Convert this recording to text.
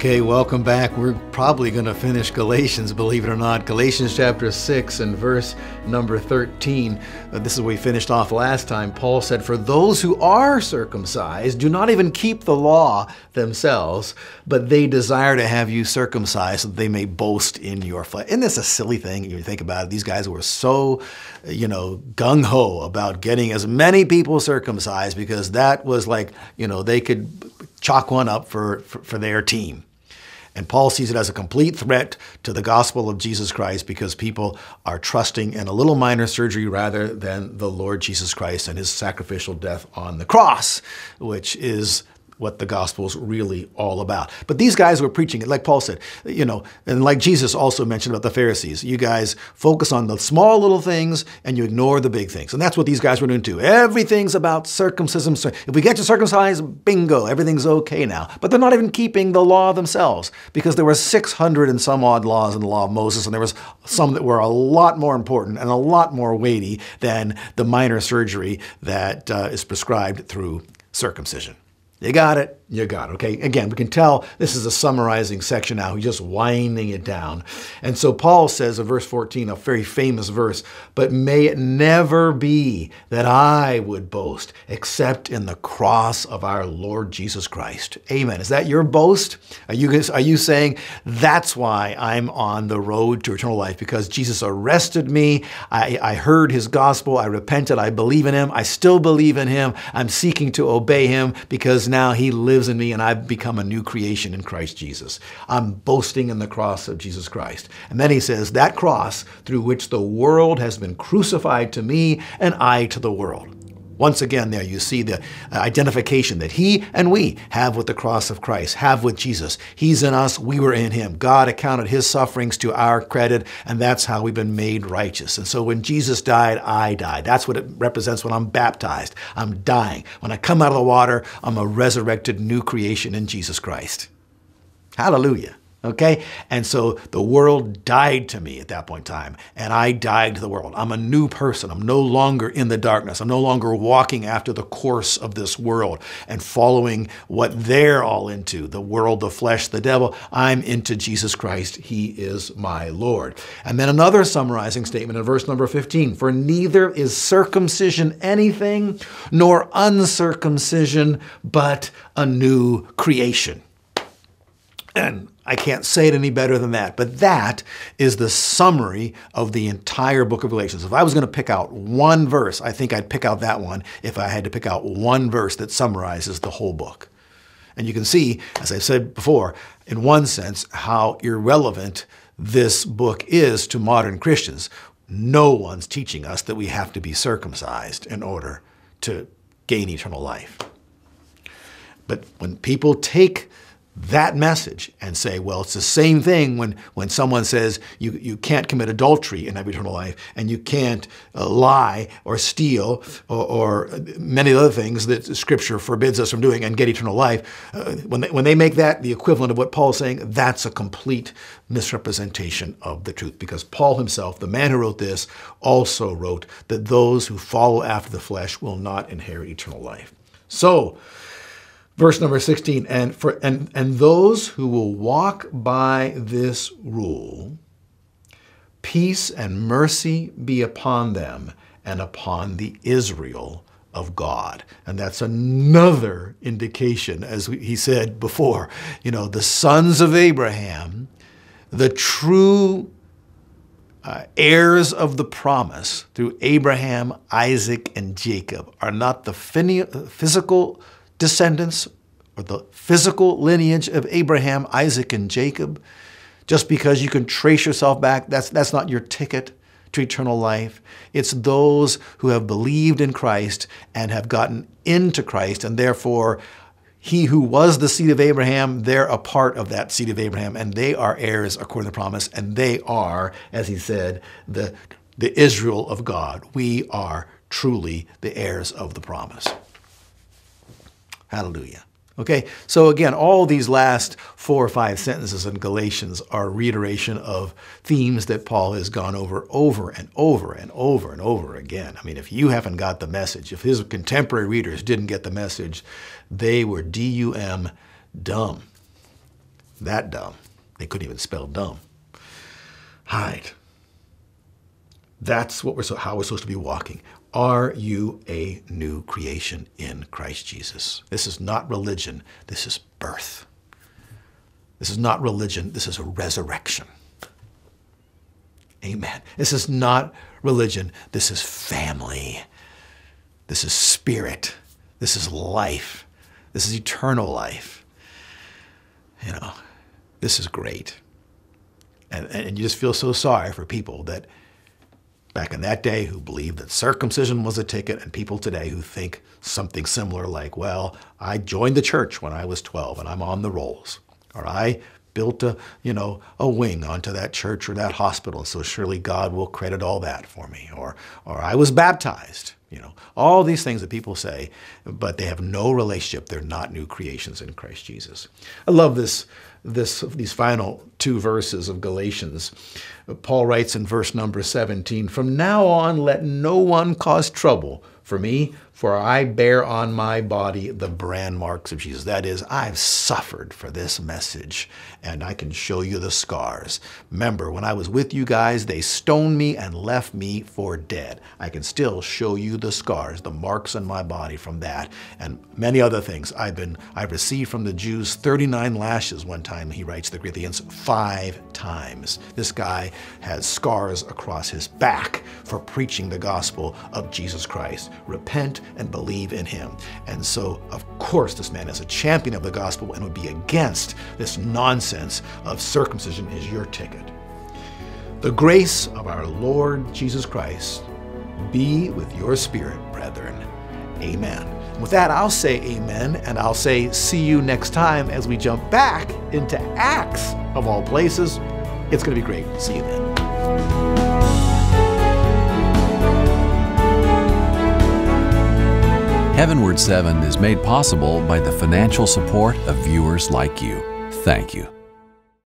Okay, welcome back. We're probably going to finish Galatians, believe it or not. Galatians chapter 6 and verse number 13. Uh, this is where we finished off last time. Paul said, For those who are circumcised do not even keep the law themselves, but they desire to have you circumcised so that they may boast in your flesh. Isn't this a silly thing? You think about it. These guys were so, you know, gung ho about getting as many people circumcised because that was like, you know, they could chalk one up for, for, for their team. And Paul sees it as a complete threat to the gospel of Jesus Christ because people are trusting in a little minor surgery rather than the Lord Jesus Christ and his sacrificial death on the cross, which is what the gospel is really all about. But these guys were preaching it, like Paul said, you know, and like Jesus also mentioned about the Pharisees. You guys focus on the small little things and you ignore the big things. And that's what these guys were doing too. Everything's about circumcision. If we get to circumcise, bingo, everything's okay now. But they're not even keeping the law themselves because there were 600 and some odd laws in the law of Moses, and there was some that were a lot more important and a lot more weighty than the minor surgery that uh, is prescribed through circumcision. You got it you got. Okay, again, we can tell this is a summarizing section now. He's just winding it down. And so Paul says in verse 14, a very famous verse, but may it never be that I would boast except in the cross of our Lord Jesus Christ. Amen. Is that your boast? Are you, are you saying that's why I'm on the road to eternal life? Because Jesus arrested me. I, I heard his gospel. I repented. I believe in him. I still believe in him. I'm seeking to obey him because now he lives lives in me and I've become a new creation in Christ Jesus. I'm boasting in the cross of Jesus Christ. And then he says, that cross through which the world has been crucified to me and I to the world. Once again, there you see the uh, identification that he and we have with the cross of Christ, have with Jesus. He's in us, we were in him. God accounted his sufferings to our credit, and that's how we've been made righteous. And so when Jesus died, I died. That's what it represents when I'm baptized. I'm dying. When I come out of the water, I'm a resurrected new creation in Jesus Christ. Hallelujah. Okay? And so the world died to me at that point in time, and I died to the world. I'm a new person. I'm no longer in the darkness. I'm no longer walking after the course of this world and following what they're all into the world, the flesh, the devil. I'm into Jesus Christ. He is my Lord. And then another summarizing statement in verse number 15 For neither is circumcision anything, nor uncircumcision, but a new creation. And I can't say it any better than that. But that is the summary of the entire book of Galatians. If I was going to pick out one verse, I think I'd pick out that one if I had to pick out one verse that summarizes the whole book. And you can see, as I've said before, in one sense, how irrelevant this book is to modern Christians. No one's teaching us that we have to be circumcised in order to gain eternal life. But when people take that message and say, well, it's the same thing when, when someone says you, you can't commit adultery and have eternal life, and you can't uh, lie or steal or, or, many other things that Scripture forbids us from doing and get eternal life. Uh, when, they, when they make that the equivalent of what Paul's saying, that's a complete misrepresentation of the truth. Because Paul himself, the man who wrote this, also wrote that those who follow after the flesh will not inherit eternal life. So, Verse number 16, and, for, and, and those who will walk by this rule, peace and mercy be upon them and upon the Israel of God. And that's another indication, as he said before, you know, the sons of Abraham, the true uh, heirs of the promise through Abraham, Isaac, and Jacob are not the physical descendants or the physical lineage of Abraham, Isaac, and Jacob. Just because you can trace yourself back, that's, that's not your ticket to eternal life. It's those who have believed in Christ and have gotten into Christ, and therefore, he who was the seed of Abraham, they're a part of that seed of Abraham, and they are heirs according to the promise, and they are, as he said, the, the Israel of God. We are truly the heirs of the promise. Hallelujah. Okay, so again, all these last four or five sentences in Galatians are reiteration of themes that Paul has gone over over and over and over and over again. I mean, if you haven't got the message, if his contemporary readers didn't get the message, they were D-U-M dumb. that dumb. They couldn't even spell dumb. Hide. That's what we're so, how we're supposed to be walking. Are you a new creation in Christ Jesus? This is not religion. This is birth. This is not religion. This is a resurrection. Amen. This is not religion. This is family. This is spirit. This is life. This is eternal life. You know, this is great. And, and you just feel so sorry for people that back in that day who believed that circumcision was a ticket, and people today who think something similar like, well, I joined the church when I was 12 and I'm on the rolls. Or I built a, you know, a wing onto that church or that hospital, so surely God will credit all that for me. Or, or I was baptized. You know, all these things that people say, but they have no relationship. They're not new creations in Christ Jesus. I love this, this, these final two verses of Galatians. Paul writes in verse number 17, From now on, let no one cause trouble for me, for I bear on my body the brand marks of Jesus. That is, I've suffered for this message, and I can show you the scars. Remember, when I was with you guys, they stoned me and left me for dead. I can still show you the scars, the marks on my body from that, and many other things. I've been, I've received from the Jews 39 lashes one time, he writes the Corinthians, five times. This guy has scars across his back for preaching the gospel of Jesus Christ repent and believe in him. And so, of course, this man is a champion of the gospel and would be against this nonsense of circumcision is your ticket. The grace of our Lord Jesus Christ be with your spirit, brethren. Amen. With that, I'll say amen, and I'll say see you next time as we jump back into Acts, of all places. It's going to be great. See you then. HeavenWord 7 is made possible by the financial support of viewers like you. Thank you.